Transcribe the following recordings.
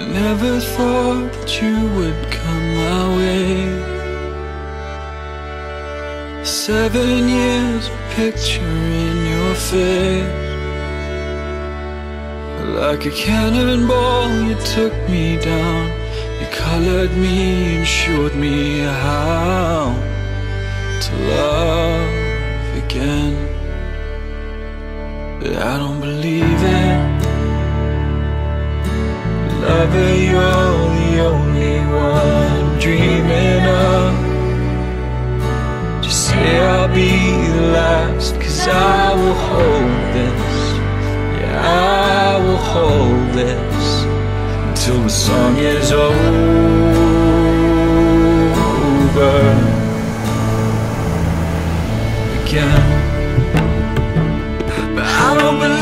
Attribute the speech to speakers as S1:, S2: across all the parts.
S1: I never thought that you would come my way. Seven years, picture in your face. Like a cannonball, you took me down. You colored me and showed me how to love again. I don't believe Lover, you're the only one dreaming of. Just say I'll be the last, cause I will hold this. Yeah, I will hold this until the song is over again. But I don't believe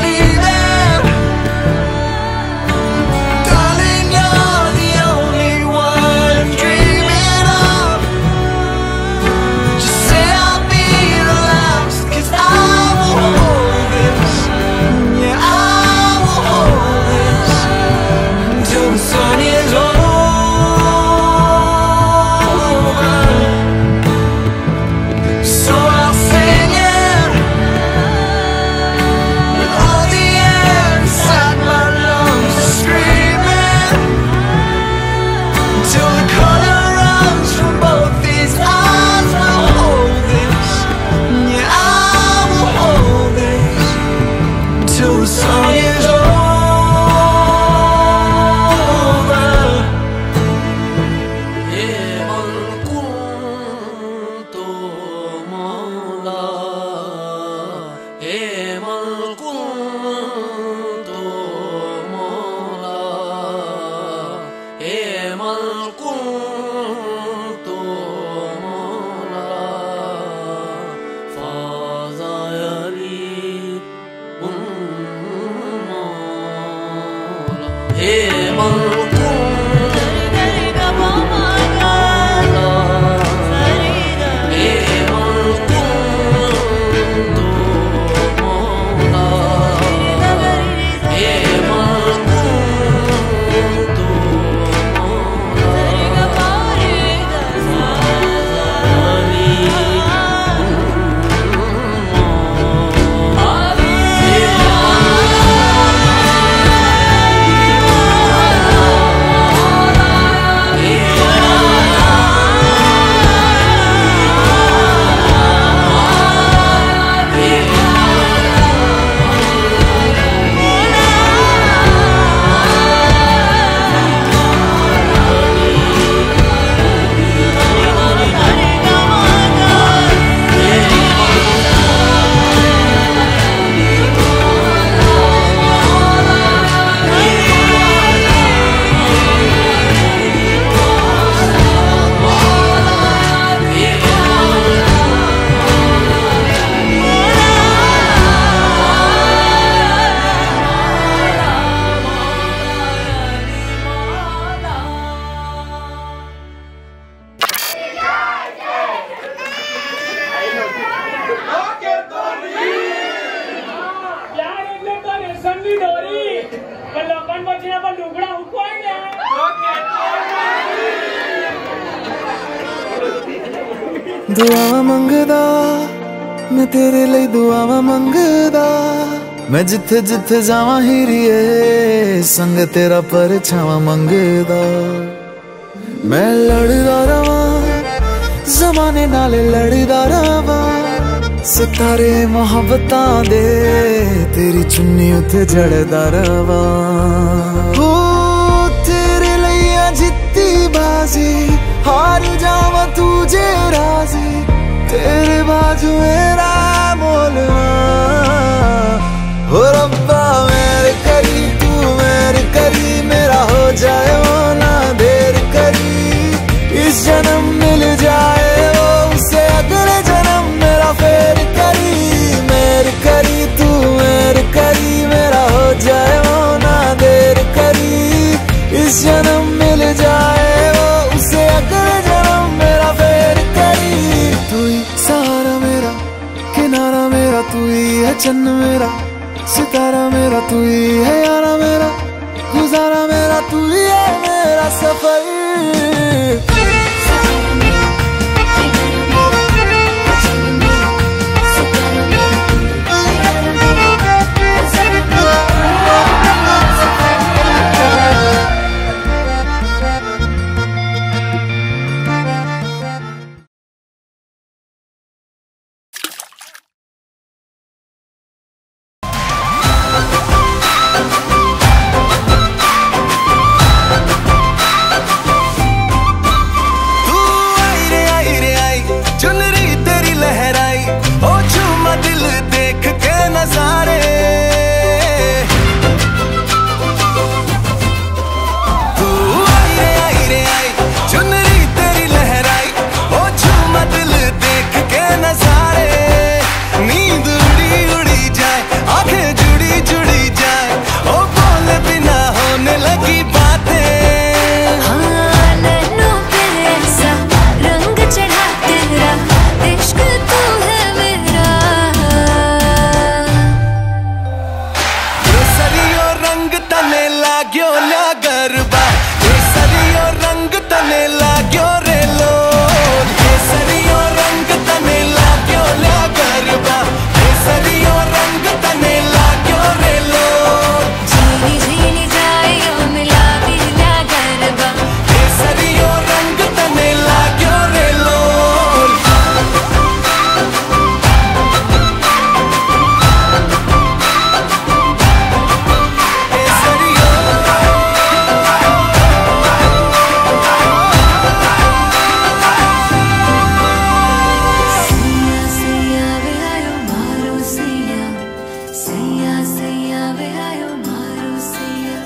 S2: एव લોકોને પછી પણ લુગડા હુકવાય ને
S3: ਦੁਆਵਾਂ ਮੰਗਦਾ ਮੈਂ ਤੇਰੇ ਲਈ ਦੁਆਵਾਂ ਮੰਗਦਾ ਮੈਂ ਜਿੱਥੇ ਜਿੱਥੇ ਜਾਵਾਂ ਹੀਰੀਏ ਸੰਗ ਤੇਰਾ ਪਰਛਾਵਾਂ ਮੰਗਦਾ ਮੈਂ ਲੜਦਾ ਰਵਾਂ ਜ਼ਮਾਨੇ ਨਾਲ ਲੜਦਾ ਰਵਾਂ ਸਿਤਾਰੇ ਮੁਹੱਬਤਾਂ ਦੇ ਤੇਰੀ ਚੁੰਨੀ ਉੱਤੇ ਜੜਦਾ ਰਵਾਂ राज़ी हार जावा तुझे राज़ी तेरे बाजू राज़ी। चन्न मेरा, सितारा मेरा, तू ही है, यारा मेरा, गुजारा मेरा, तू ही है मेरा सफ़र। Seya, Seya, Seya, Seya, Seya,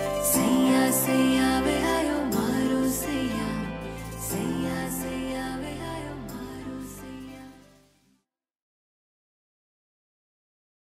S3: Seya, Seya, Seya, Seya, Seya, Seya, Seya, Seya, Seya,